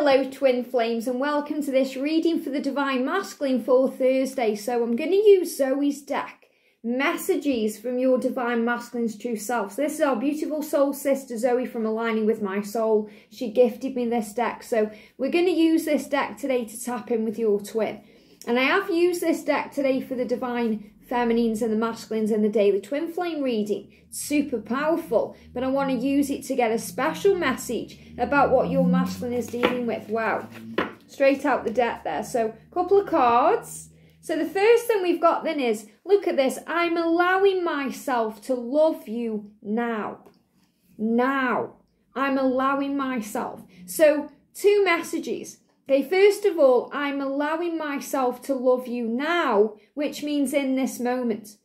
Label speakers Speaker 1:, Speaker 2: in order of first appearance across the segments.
Speaker 1: Hello, twin flames, and welcome to this reading for the Divine Masculine for Thursday. So, I'm going to use Zoe's deck, messages from your Divine Masculine's true self. So, this is our beautiful soul sister Zoe from Aligning with My Soul. She gifted me this deck. So, we're going to use this deck today to tap in with your twin. And I have used this deck today for the Divine feminines and the masculines in the daily twin flame reading. Super powerful, but I want to use it to get a special message about what your masculine is dealing with. Wow, straight out the deck there. So, a couple of cards. So, the first thing we've got then is look at this. I'm allowing myself to love you now. Now. I'm allowing myself. So, two messages. Okay, first of all, I'm allowing myself to love you now, which means in this moment.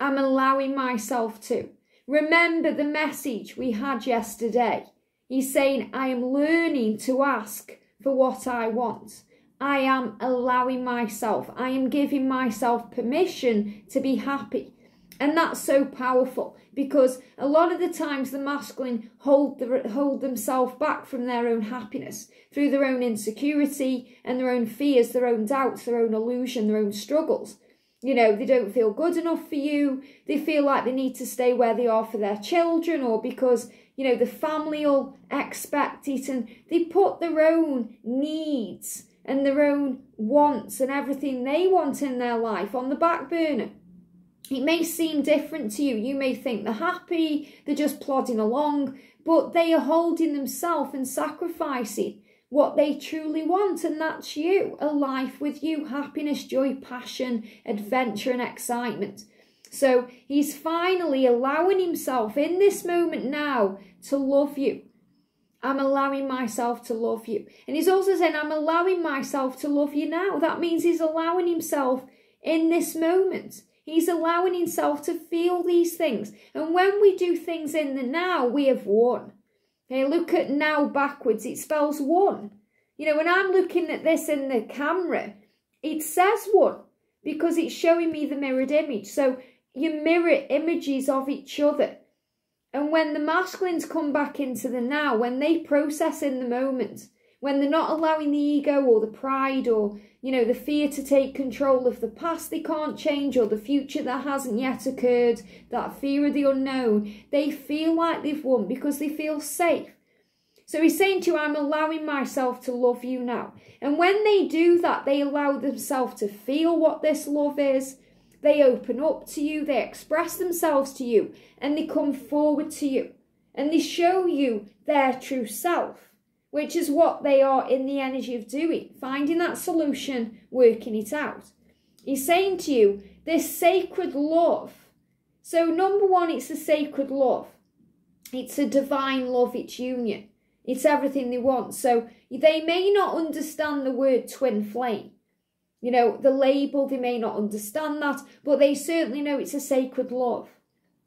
Speaker 1: I'm allowing myself to. Remember the message we had yesterday. He's saying, I am learning to ask for what I want. I am allowing myself, I am giving myself permission to be happy. And that's so powerful because a lot of the times the masculine hold the, hold themselves back from their own happiness through their own insecurity and their own fears, their own doubts, their own illusion, their own struggles. You know, they don't feel good enough for you. They feel like they need to stay where they are for their children or because, you know, the family will expect it and they put their own needs and their own wants and everything they want in their life on the back burner. It may seem different to you. You may think they're happy, they're just plodding along, but they are holding themselves and sacrificing what they truly want, and that's you a life with you happiness, joy, passion, adventure, and excitement. So he's finally allowing himself in this moment now to love you. I'm allowing myself to love you. And he's also saying, I'm allowing myself to love you now. That means he's allowing himself in this moment. He's allowing himself to feel these things. And when we do things in the now, we have won. Okay, look at now backwards, it spells one. You know, when I'm looking at this in the camera, it says one because it's showing me the mirrored image. So you mirror images of each other. And when the masculines come back into the now, when they process in the moment, when they're not allowing the ego or the pride or you know the fear to take control of the past they can't change or the future that hasn't yet occurred that fear of the unknown they feel like they've won because they feel safe. So he's saying to you i'm allowing myself to love you now. And when they do that they allow themselves to feel what this love is. They open up to you they express themselves to you and they come forward to you. And they show you their true self which is what they are in the energy of doing, finding that solution, working it out. He's saying to you, this sacred love. So, number one, it's a sacred love. It's a divine love, it's union. It's everything they want. So, they may not understand the word twin flame. You know, the label, they may not understand that, but they certainly know it's a sacred love.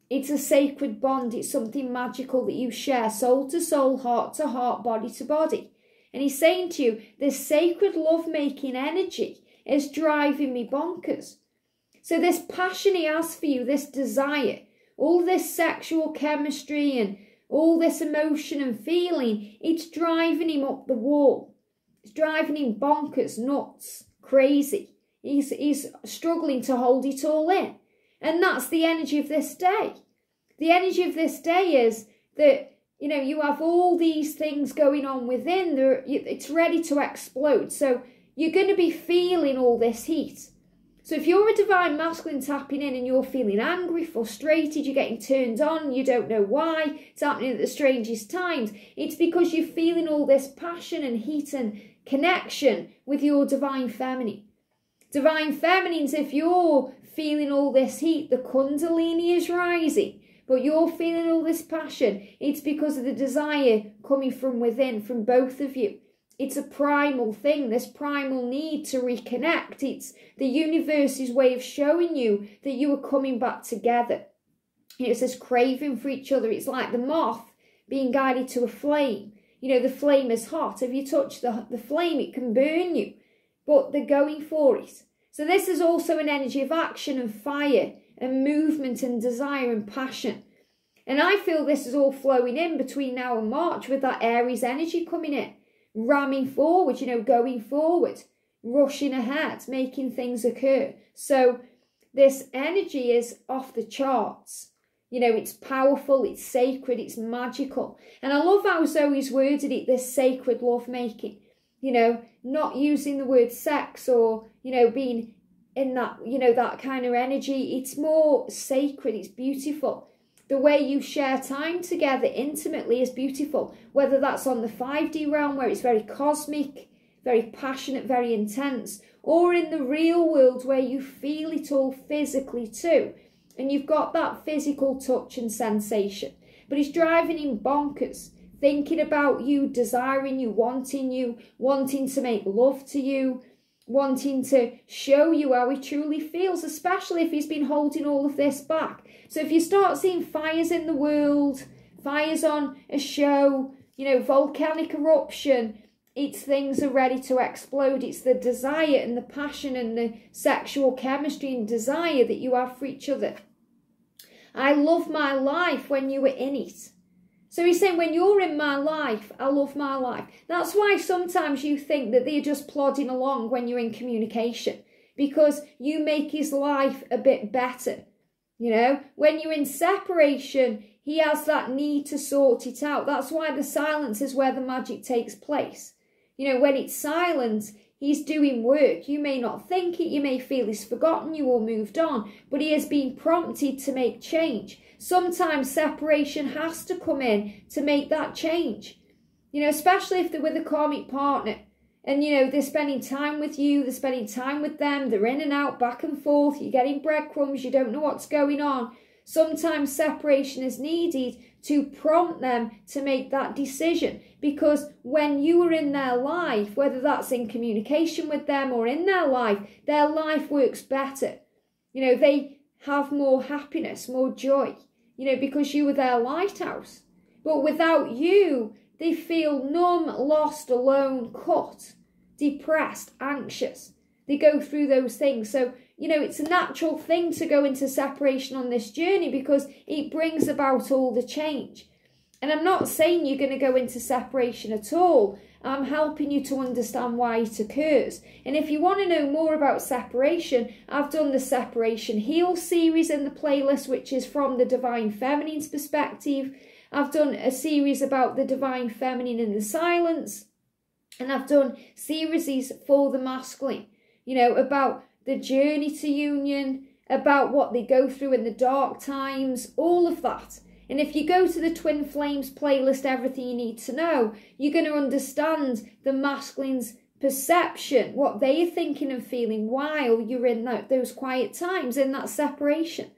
Speaker 1: It's a sacred bond. It's something magical that you share soul to soul, heart to heart, body to body. And he's saying to you, this sacred love making energy is driving me bonkers. So, this passion he has for you, this desire, all this sexual chemistry and all this emotion and feeling, it's driving him up the wall. It's driving him bonkers, nuts, crazy. He's, he's struggling to hold it all in. And that's the energy of this day. The energy of this day is that, you know, you have all these things going on within, it's ready to explode. So you're going to be feeling all this heat. So if you're a divine masculine tapping in and you're feeling angry, frustrated, you're getting turned on, you don't know why, it's happening at the strangest times, it's because you're feeling all this passion and heat and connection with your divine feminine. Divine feminines, if you're feeling all this heat, the Kundalini is rising, but you're feeling all this passion, it's because of the desire coming from within, from both of you. It's a primal thing, this primal need to reconnect. It's the universe's way of showing you that you are coming back together. It's this craving for each other. It's like the moth being guided to a flame. You know, the flame is hot. If you touch the, the flame, it can burn you. But they're going for it. So this is also an energy of action and fire and movement and desire and passion. And I feel this is all flowing in between now and March with that Aries energy coming in, ramming forward, you know, going forward, rushing ahead, making things occur. So this energy is off the charts. You know, it's powerful, it's sacred, it's magical. And I love how Zoe's worded it this sacred love making. You know, not using the word sex or, you know, being in that, you know, that kind of energy. It's more sacred, it's beautiful. The way you share time together intimately is beautiful, whether that's on the 5D realm where it's very cosmic, very passionate, very intense, or in the real world where you feel it all physically too. And you've got that physical touch and sensation. But it's driving him bonkers, thinking about you, desiring you, wanting you, wanting to make love to you, wanting to show you how he truly feels, especially if he's been holding all of this back. So if you start seeing fires in the world, fires on a show, you know, volcanic eruption, it's things are ready to explode. It's the desire and the passion and the sexual chemistry and desire that you have for each other. I love my life when you were in it. So he's saying, when you're in my life, I love my life. That's why sometimes you think that they're just plodding along when you're in communication because you make his life a bit better. You know, when you're in separation, he has that need to sort it out. That's why the silence is where the magic takes place. You know, when it's silent, he's doing work. You may not think it, you may feel he's forgotten you or moved on, but he has been prompted to make change. Sometimes separation has to come in to make that change. You know, especially if they're with a karmic partner and you know they're spending time with you, they're spending time with them, they're in and out, back and forth, you're getting breadcrumbs, you don't know what's going on. Sometimes separation is needed to prompt them to make that decision because when you are in their life, whether that's in communication with them or in their life, their life works better. You know, they have more happiness, more joy you know, because you were their lighthouse. But without you, they feel numb, lost, alone, cut, depressed, anxious. They go through those things. So, you know, it's a natural thing to go into separation on this journey because it brings about all the change. And I'm not saying you're going to go into separation at all. I'm helping you to understand why it occurs. And if you want to know more about separation, I've done the Separation Heal series in the playlist, which is from the Divine Feminine's perspective. I've done a series about the Divine Feminine and the silence. And I've done series for the masculine, you know, about the journey to union, about what they go through in the dark times, all of that. And if you go to the Twin Flames playlist, Everything You Need to Know, you're going to understand the masculine's perception, what they are thinking and feeling while you're in that, those quiet times, in that separation.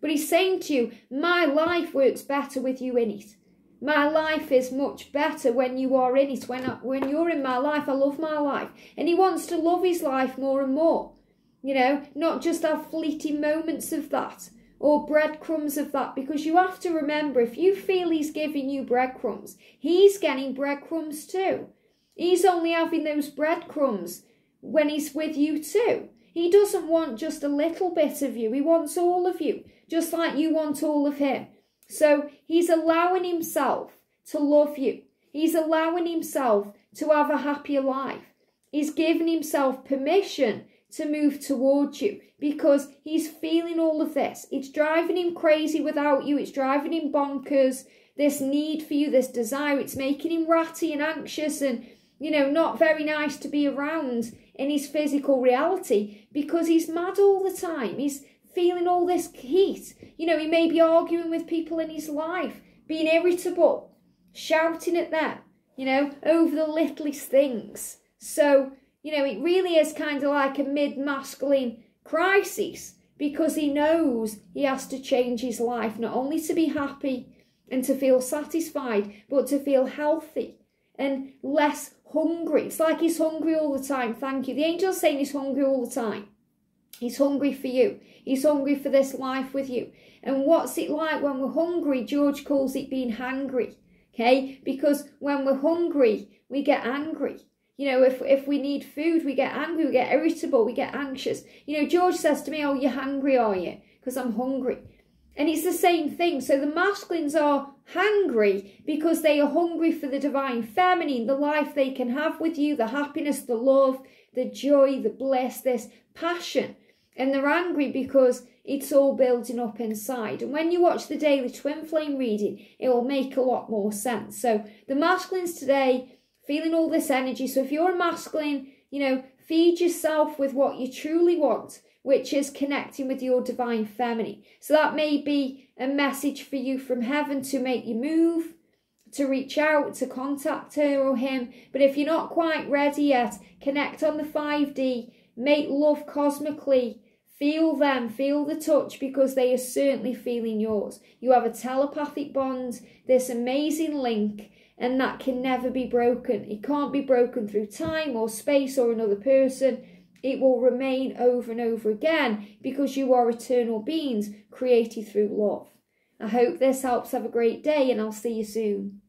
Speaker 1: But he's saying to you, My life works better with you in it. My life is much better when you are in it. When, I, when you're in my life, I love my life. And he wants to love his life more and more. You know, not just have fleeting moments of that or breadcrumbs of that because you have to remember if you feel he's giving you breadcrumbs, he's getting breadcrumbs too. He's only having those breadcrumbs when he's with you too. He doesn't want just a little bit of you, he wants all of you, just like you want all of him. So he's allowing himself to love you, he's allowing himself to have a happier life. He's giving himself permission to move towards you because he's feeling all of this. It's driving him crazy without you, it's driving him bonkers. This need for you, this desire, it's making him ratty and anxious and, you know, not very nice to be around in his physical reality because he's mad all the time. He's feeling all this heat. You know, he may be arguing with people in his life, being irritable, shouting at them, you know, over the littlest things. So, you know, it really is kind of like a mid masculine crisis because he knows he has to change his life not only to be happy and to feel satisfied, but to feel healthy and less hungry. It's like he's hungry all the time. Thank you. The angel's saying he's hungry all the time. He's hungry for you. He's hungry for this life with you. And what's it like when we're hungry? George calls it being hangry. Okay? Because when we're hungry, we get angry. You know, if, if we need food, we get angry, we get irritable, we get anxious. You know, George says to me, Oh, you're hungry, are you? Because I'm hungry. And it's the same thing. So the masculines are hungry because they are hungry for the divine feminine, the life they can have with you, the happiness, the love, the joy, the bliss, this passion. And they're angry because it's all building up inside. And when you watch the daily twin flame reading, it will make a lot more sense. So the masculines today feeling all this energy. So if you're a masculine, you know, feed yourself with what you truly want which is connecting with your divine feminine. So that may be a message for you from heaven to make you move, to reach out, to contact her or him. But if you're not quite ready yet, connect on the 5D, make love cosmically. Feel them, feel the touch because they are certainly feeling yours. You have a telepathic bond, this amazing link, and that can never be broken. It can't be broken through time or space or another person it will remain over and over again because you are eternal beings created through love. I hope this helps. Have a great day, and I'll see you soon.